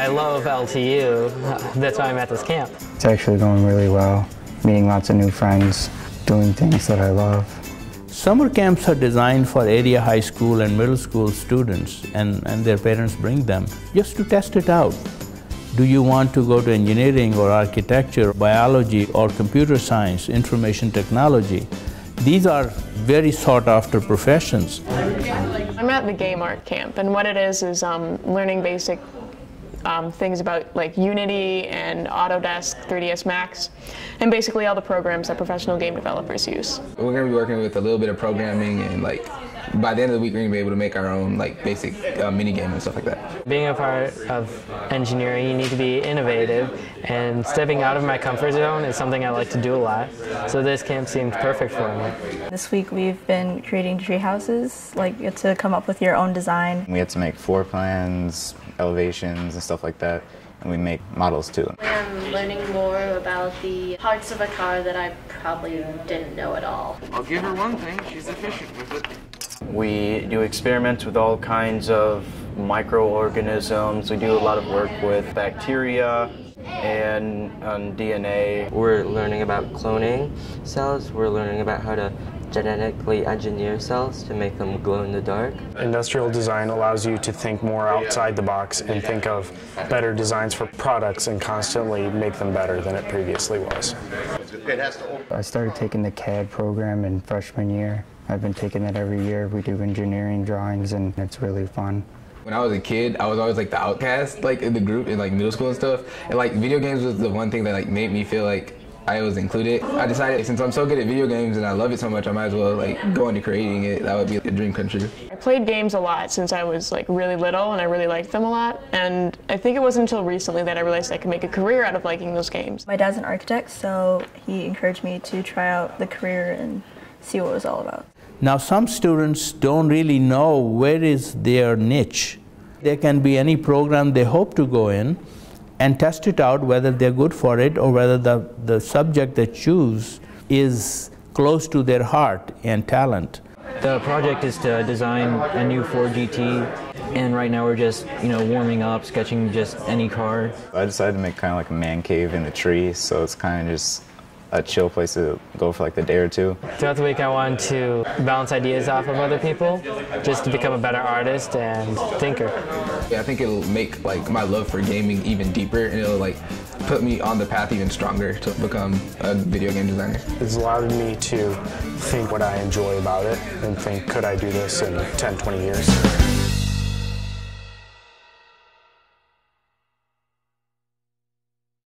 I love LTU. That's why I'm at this camp. It's actually going really well. Meeting lots of new friends, doing things that I love. Summer camps are designed for area high school and middle school students, and, and their parents bring them just to test it out. Do you want to go to engineering or architecture, biology or computer science, information technology? These are very sought after professions. I'm at the Game Art Camp, and what it is is um, learning basic um, things about like Unity and Autodesk 3ds Max, and basically all the programs that professional game developers use. We're going to be working with a little bit of programming and like by the end of the week we're going to be able to make our own like basic uh, mini game and stuff like that. Being a part of engineering, you need to be innovative, and stepping out of my comfort zone is something I like to do a lot. So this camp seemed perfect for me. This week we've been creating tree houses, like you get to come up with your own design. We had to make floor plans, elevations and stuff like that. And we make models too. I'm learning more about the parts of a car that I probably didn't know at all. I'll give her one thing, she's efficient with it. We do experiments with all kinds of microorganisms. We do a lot of work with bacteria and on DNA. We're learning about cloning cells. We're learning about how to genetically engineer cells to make them glow in the dark. Industrial design allows you to think more outside the box and think of better designs for products and constantly make them better than it previously was. I started taking the CAD program in freshman year. I've been taking it every year. We do engineering drawings and it's really fun. When I was a kid, I was always like the outcast, like in the group in like middle school and stuff. And like video games was the one thing that like made me feel like I was included. I decided since I'm so good at video games and I love it so much, I might as well like go into creating it. That would be a dream come true. I played games a lot since I was like really little and I really liked them a lot. And I think it wasn't until recently that I realized I could make a career out of liking those games. My dad's an architect, so he encouraged me to try out the career and see what it was all about. Now some students don't really know where is their niche. There can be any program they hope to go in and test it out whether they're good for it or whether the, the subject they choose is close to their heart and talent. The project is to design a new Ford GT and right now we're just, you know, warming up, sketching just any car. I decided to make kind of like a man cave in the tree, so it's kind of just a chill place to go for like the day or two. Throughout the week, I want to bounce ideas off of other people, just to become a better artist and thinker. Yeah, I think it'll make like my love for gaming even deeper, and it'll like put me on the path even stronger to become a video game designer. It's allowed me to think what I enjoy about it and think, could I do this in 10, 20 years?